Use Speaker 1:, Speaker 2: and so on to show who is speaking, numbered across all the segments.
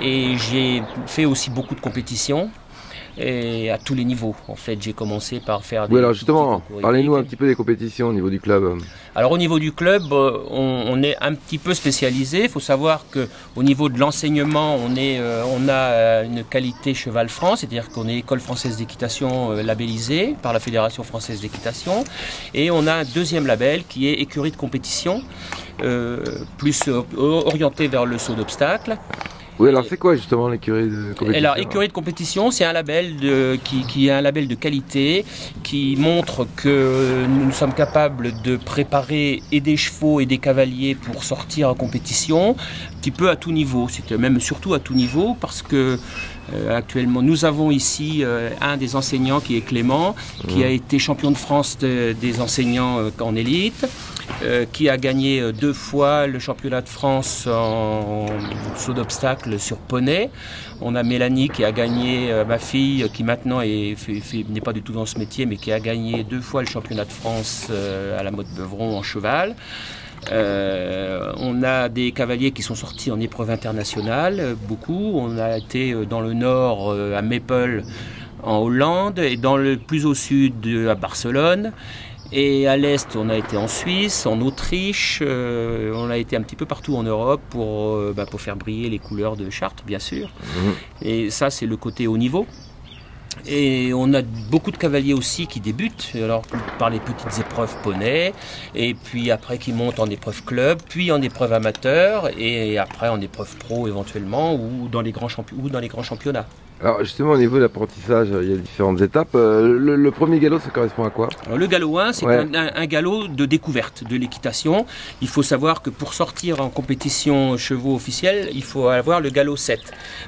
Speaker 1: Et j'ai fait aussi beaucoup de compétitions et à tous les niveaux. En fait, j'ai commencé par faire des.
Speaker 2: Oui, alors justement, parlez-nous un petit peu des compétitions au niveau du club.
Speaker 1: Alors au niveau du club, euh, on, est un petit peu spécialisé. Il faut savoir que au niveau de l'enseignement, on est, euh, on a euh, une qualité Cheval France, c'est-à-dire qu'on est école française d'équitation labellisée par la Fédération française d'équitation, et on a un deuxième label qui est écurie de compétition, plus orienté vers le saut d'obstacle.
Speaker 2: Oui, alors c'est quoi justement l'écurie de compétition
Speaker 1: Alors, écurie de compétition, c'est un label de, qui, qui, est un label de qualité qui montre que nous sommes capables de préparer et des chevaux et des cavaliers pour sortir en compétition, un petit peu à tout niveau, c'est même surtout à tout niveau parce que euh, actuellement nous avons ici euh, un des enseignants qui est Clément, qui mmh. a été champion de France des enseignants euh, en élite. Euh, qui a gagné euh, deux fois le championnat de France en saut d'obstacle sur poney. On a Mélanie qui a gagné, euh, ma fille, qui maintenant n'est pas du tout dans ce métier, mais qui a gagné deux fois le championnat de France à la mode Beuvron en cheval. on a des cavaliers qui sont sortis en épreuve internationale, beaucoup. On a été dans le nord à Maple en Hollande et dans le plus au sud à Barcelone. Et à l'est, on a été en Suisse, en Autriche, euh, on a été un petit peu partout en Europe pour, euh, bah, pour faire briller les couleurs de Chartres, bien sûr. Mhm. Et ça, c'est le côté haut niveau. Et on a beaucoup de cavaliers aussi qui débutent, alors par les petites épreuves poney, et puis après qui montent en épreuve club, puis en épreuve amateur, et après en épreuve pro éventuellement, ou dans les grands, ou dans les grands championnats.
Speaker 2: Alors justement au niveau de l'apprentissage, il y a différentes étapes. Euh, le, premier galop, ça correspond à quoi
Speaker 1: Le galop 1, c'est un, galop de découverte de l'équitation. Il faut savoir que pour sortir en compétition chevaux officiels, il faut avoir le galop 7.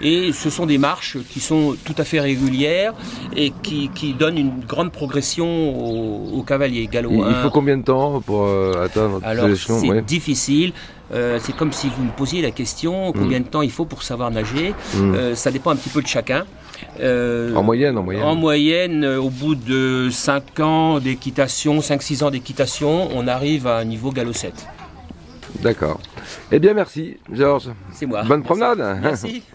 Speaker 1: Et ce sont des marches qui sont tout à fait régulières et qui, donnent une grande progression au, cavalier. Galop
Speaker 2: il, faut combien de temps pour euh, atteindre
Speaker 1: Alors c'est difficile. Euh, c'est comme si vous me posiez la question combien mm. de temps il faut pour savoir nager. Mm. Euh, ça dépend un petit peu de chacun.
Speaker 2: Euh, en moyenne, en moyenne.
Speaker 1: En moyenne, au bout de 5 ans d'équitation, 5-6 ans d'équitation, on arrive à un niveau galop 7.
Speaker 2: D'accord. Eh bien, merci, Georges.
Speaker 1: C'est moi.
Speaker 2: Bonne promenade.
Speaker 1: Merci.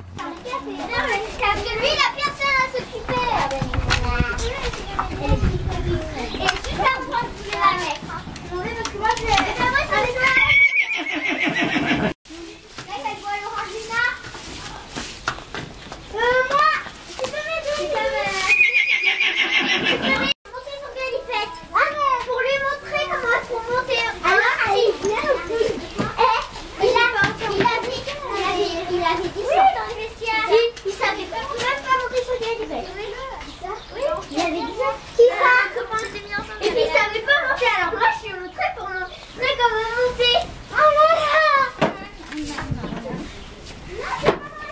Speaker 3: prêt pour monter. D'accord, on va monter. Oh là là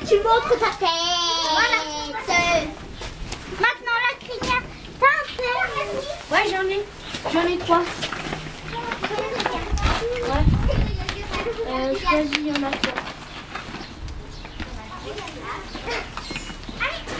Speaker 3: Tu montres ta tête. Voilà. Maintenant la crinière. T'as un Ouais, j'en ai. J'en ai trois. Ouais. Euh, choisis, il y en a trois.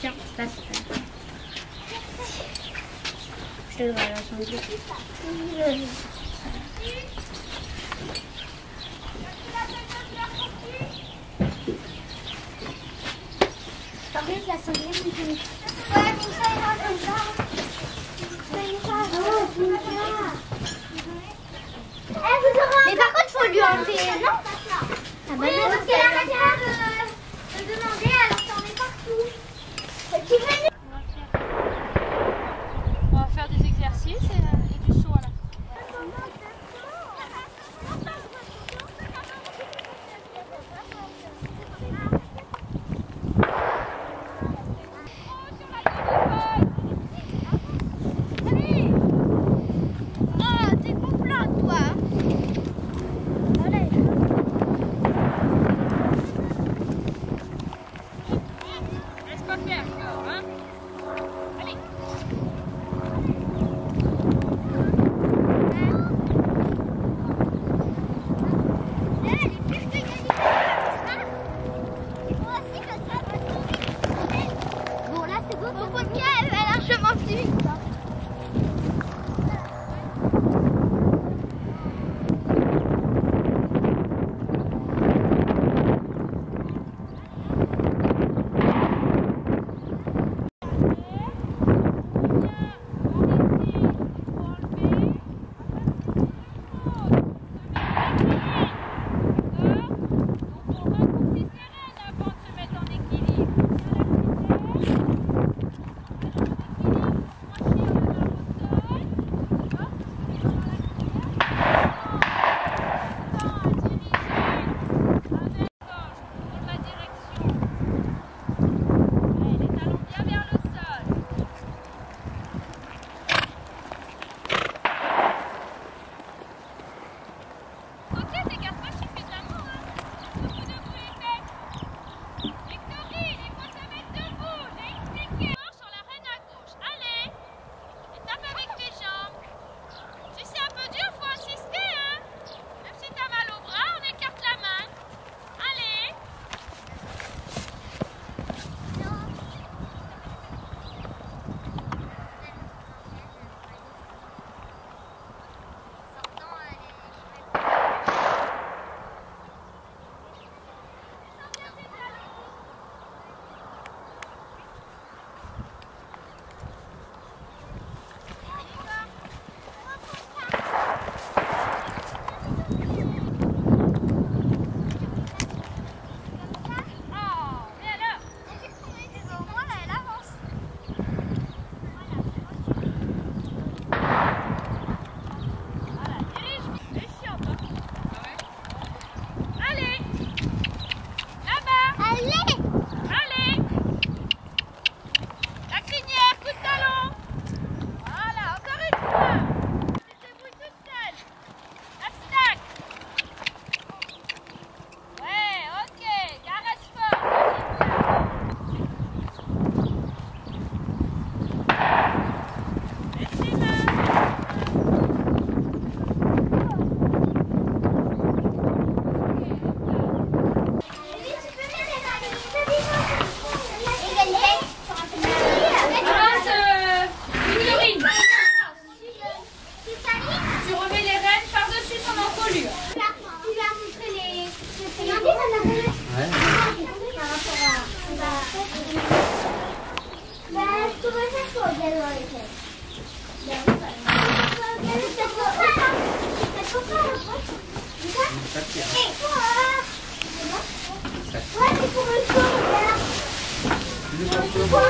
Speaker 3: Tiens, Mais par contre, il faut lui enlever, non? Ah bah parce qu'elle arrête pas de, de demander, alors t'en mets partout. Tu veux faut